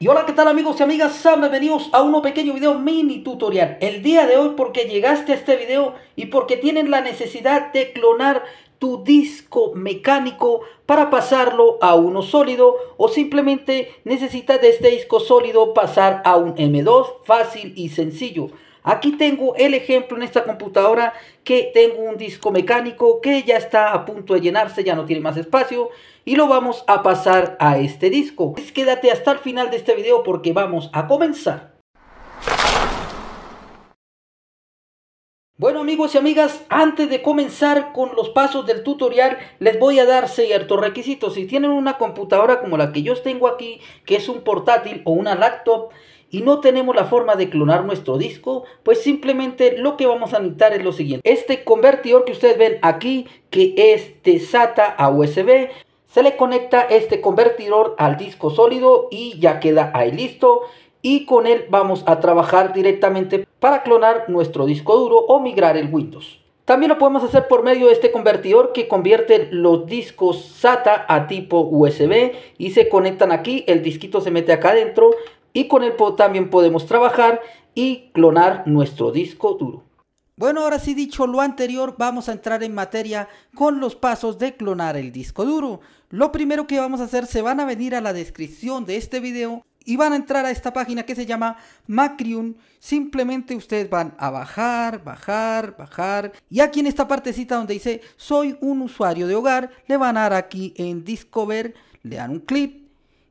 Y hola, ¿qué tal amigos y amigas? Sean bienvenidos a un pequeño video mini tutorial. El día de hoy porque llegaste a este video y porque tienen la necesidad de clonar tu disco mecánico para pasarlo a uno sólido o simplemente necesitas de este disco sólido pasar a un M2 fácil y sencillo. Aquí tengo el ejemplo en esta computadora que tengo un disco mecánico que ya está a punto de llenarse, ya no tiene más espacio y lo vamos a pasar a este disco. Quédate hasta el final de este video porque vamos a comenzar. Bueno amigos y amigas, antes de comenzar con los pasos del tutorial, les voy a dar ciertos requisitos. Si tienen una computadora como la que yo tengo aquí, que es un portátil o una laptop, y no tenemos la forma de clonar nuestro disco, pues simplemente lo que vamos a necesitar es lo siguiente. Este convertidor que ustedes ven aquí, que es de SATA a USB, se le conecta este convertidor al disco sólido y ya queda ahí listo. Y con él vamos a trabajar directamente para clonar nuestro disco duro o migrar el Windows. También lo podemos hacer por medio de este convertidor que convierte los discos SATA a tipo USB y se conectan aquí, el disquito se mete acá adentro y con él también podemos trabajar y clonar nuestro disco duro. Bueno, ahora sí dicho lo anterior, vamos a entrar en materia con los pasos de clonar el disco duro. Lo primero que vamos a hacer, se van a venir a la descripción de este video y van a entrar a esta página que se llama Macrium. Simplemente ustedes van a bajar, bajar, bajar. Y aquí en esta partecita donde dice soy un usuario de hogar, le van a dar aquí en Discover, le dan un clic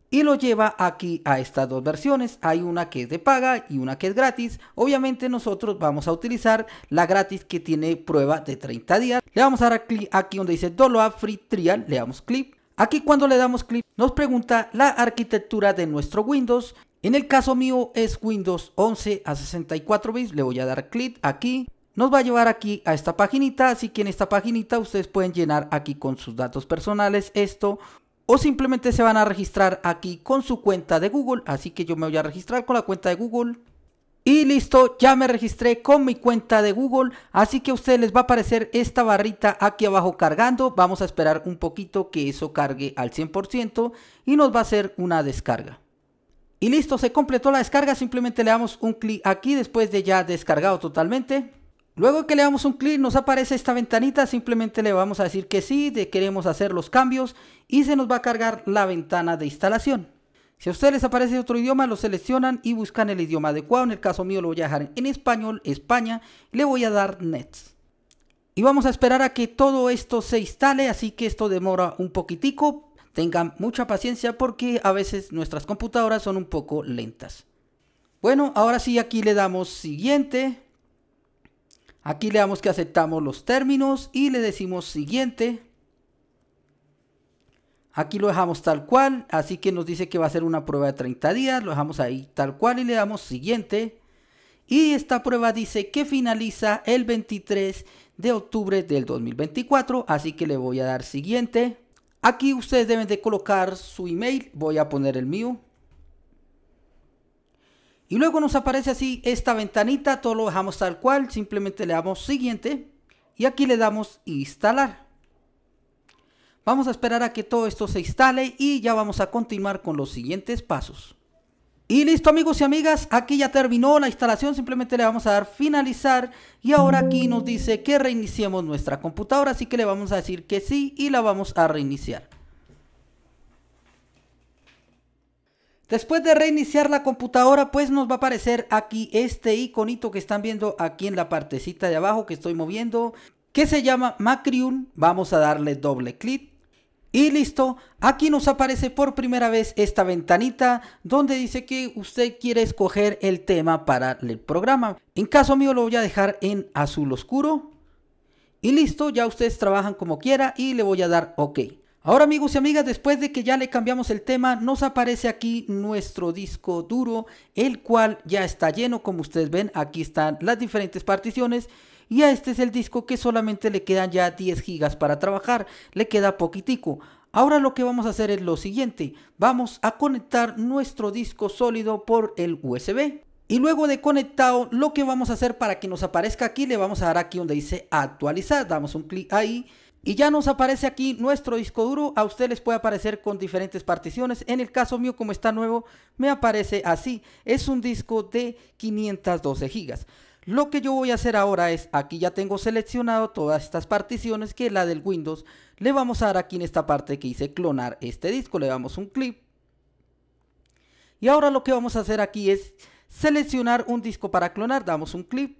y lo lleva aquí a estas dos versiones. Hay una que es de paga y una que es gratis. Obviamente nosotros vamos a utilizar la gratis que tiene prueba de 30 días. Le vamos a dar clic aquí donde dice Download Free Trial. Le damos clic. Aquí cuando le damos clic nos pregunta la arquitectura de nuestro Windows. En el caso mío es Windows 11 a 64 bits. Le voy a dar clic aquí. Nos va a llevar aquí a esta paginita, así que en esta paginita ustedes pueden llenar aquí con sus datos personales esto o simplemente se van a registrar aquí con su cuenta de Google. Así que yo me voy a registrar con la cuenta de Google. Y listo, ya me registré con mi cuenta de Google. Así que a ustedes les va a aparecer esta barrita aquí abajo cargando. Vamos a esperar un poquito que eso cargue al 100% y nos va a hacer una descarga. Y listo, se completó la descarga. Simplemente le damos un clic aquí después de ya descargado totalmente. Luego que le damos un clic nos aparece esta ventanita, simplemente le vamos a decir que sí, de queremos hacer los cambios y se nos va a cargar la ventana de instalación. Si a ustedes les aparece otro idioma, lo seleccionan y buscan el idioma adecuado. En el caso mío lo voy a dejar en español, España, le voy a dar Nets. Y vamos a esperar a que todo esto se instale, así que esto demora un poquitico. Tengan mucha paciencia porque a veces nuestras computadoras son un poco lentas. Bueno, ahora sí aquí le damos siguiente. Aquí le damos que aceptamos los términos y le decimos siguiente. Aquí lo dejamos tal cual, así que nos dice que va a ser una prueba de 30 días, lo dejamos ahí tal cual y le damos siguiente. Y esta prueba dice que finaliza el 23 de octubre del 2024, así que le voy a dar siguiente. Aquí ustedes deben de colocar su email, voy a poner el mío. Y luego nos aparece así esta ventanita, todo lo dejamos tal cual, simplemente le damos siguiente y aquí le damos instalar. Vamos a esperar a que todo esto se instale y ya vamos a continuar con los siguientes pasos. Y listo amigos y amigas, aquí ya terminó la instalación, simplemente le vamos a dar finalizar y ahora aquí nos dice que reiniciemos nuestra computadora, así que le vamos a decir que sí y la vamos a reiniciar. Después de reiniciar la computadora, pues nos va a aparecer aquí este iconito que están viendo aquí en la partecita de abajo que estoy moviendo, que se llama Macrium. Vamos a darle doble clic. Y listo, aquí nos aparece por primera vez esta ventanita donde dice que usted quiere escoger el tema para el programa. En caso mío lo voy a dejar en azul oscuro. Y listo, ya ustedes trabajan como quiera y le voy a dar OK. Ahora amigos y amigas, después de que ya le cambiamos el tema, nos aparece aquí nuestro disco duro, el cual ya está lleno, como ustedes ven, aquí están las diferentes particiones. Y a este es el disco que solamente le quedan ya 10 gigas para trabajar, le queda poquitico. Ahora lo que vamos a hacer es lo siguiente, vamos a conectar nuestro disco sólido por el USB. Y luego de conectado, lo que vamos a hacer para que nos aparezca aquí, le vamos a dar aquí donde dice actualizar, damos un clic ahí Y ya nos aparece aquí nuestro disco duro. A ustedes les puede aparecer con diferentes particiones. En el caso mío, como está nuevo, me aparece así. Es un disco de 512 gigas. Lo que yo voy a hacer ahora es, aquí ya tengo seleccionado todas estas particiones, que la del Windows. Le vamos a dar aquí en esta parte que dice clonar este disco. Le damos un clic. Y ahora lo que vamos a hacer aquí es seleccionar un disco para clonar. Damos un clic.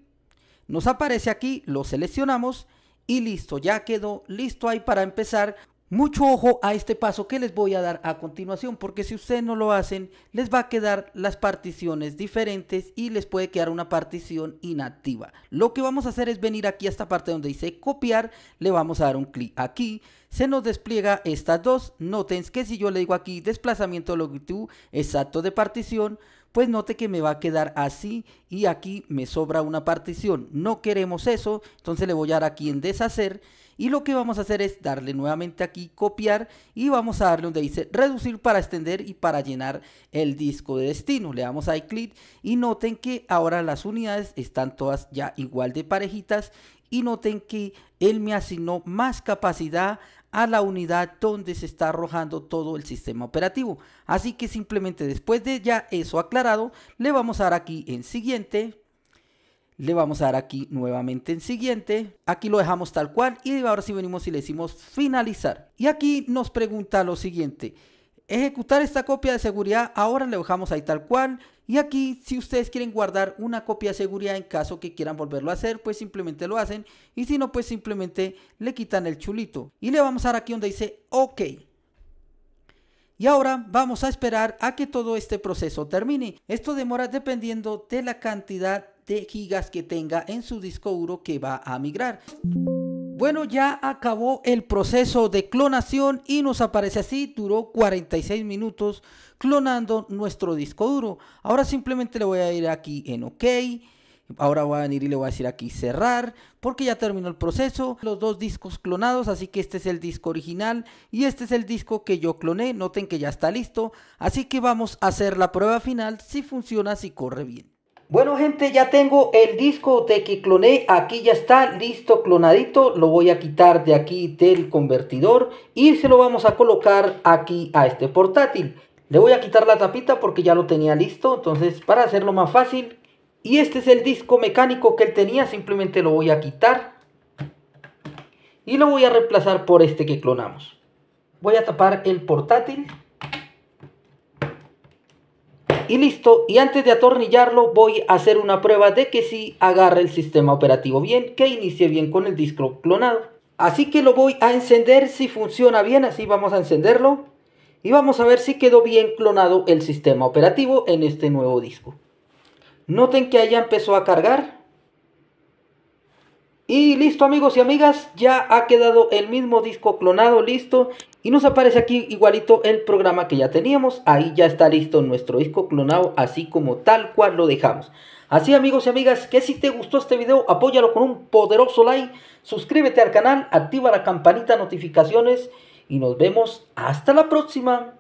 Nos aparece aquí, lo seleccionamos y listo, ya quedó listo ahí para empezar. Mucho ojo a este paso que les voy a dar a continuación, porque si ustedes no lo hacen, les va a quedar las particiones diferentes y les puede quedar una partición inactiva. Lo que vamos a hacer es venir aquí a esta parte donde dice copiar, le vamos a dar un clic aquí, se nos despliega estas dos. Noten que si yo le digo aquí desplazamiento de longitud exacto de partición, pues note que me va a quedar así y aquí me sobra una partición. No queremos eso, entonces le voy a dar aquí en deshacer y lo que vamos a hacer es darle nuevamente aquí copiar y vamos a darle donde dice reducir para extender y para llenar el disco de destino. Le damos ahí clic y noten que ahora las unidades están todas ya igual de parejitas y noten que él me asignó más capacidad a la unidad donde se está arrojando todo el sistema operativo. Así que simplemente después de ya eso aclarado, le vamos a dar aquí en siguiente. Le vamos a dar aquí nuevamente en siguiente. Aquí lo dejamos tal cual y ahora sí venimos y le decimos finalizar. Y aquí nos pregunta lo siguiente. Ejecutar esta copia de seguridad, ahora le dejamos ahí tal cual. Y aquí, si ustedes quieren guardar una copia de seguridad en caso que quieran volverlo a hacer, pues simplemente lo hacen. Y si no, pues simplemente le quitan el chulito. Y le vamos a dar aquí donde dice OK. Y ahora vamos a esperar a que todo este proceso termine. Esto demora dependiendo de la cantidad de gigas que tenga en su disco duro que va a migrar. Bueno, ya acabó el proceso de clonación y nos aparece así, duró 46 minutos clonando nuestro disco duro. Ahora simplemente le voy a ir aquí en OK. Ahora voy a venir y le voy a decir aquí cerrar porque ya terminó el proceso. Los dos discos clonados, así que este es el disco original y este es el disco que yo cloné. Noten que ya está listo. Así que vamos a hacer la prueba final si funciona, si corre bien. Bueno gente, ya tengo el disco de que cloné, aquí ya está listo clonadito, lo voy a quitar de aquí del convertidor y se lo vamos a colocar aquí a este portátil. Le voy a quitar la tapita porque ya lo tenía listo, entonces para hacerlo más fácil. Y este es el disco mecánico que él tenía, simplemente lo voy a quitar. Y lo voy a reemplazar por este que clonamos. Voy a tapar el portátil y listo. Y antes de atornillarlo voy a hacer una prueba de que sí agarre el sistema operativo bien, que inicie bien con el disco clonado. Así que lo voy a encender si funciona bien, así vamos a encenderlo. Y vamos a ver si quedó bien clonado el sistema operativo en este nuevo disco. Noten que ya empezó a cargar. Y listo amigos y amigas, ya ha quedado el mismo disco clonado listo y nos aparece aquí igualito el programa que ya teníamos. Ahí ya está listo nuestro disco clonado así como tal cual lo dejamos. Así amigos y amigas, que si te gustó este video, apóyalo con un poderoso like, suscríbete al canal, activa la campanita de notificaciones y nos vemos hasta la próxima.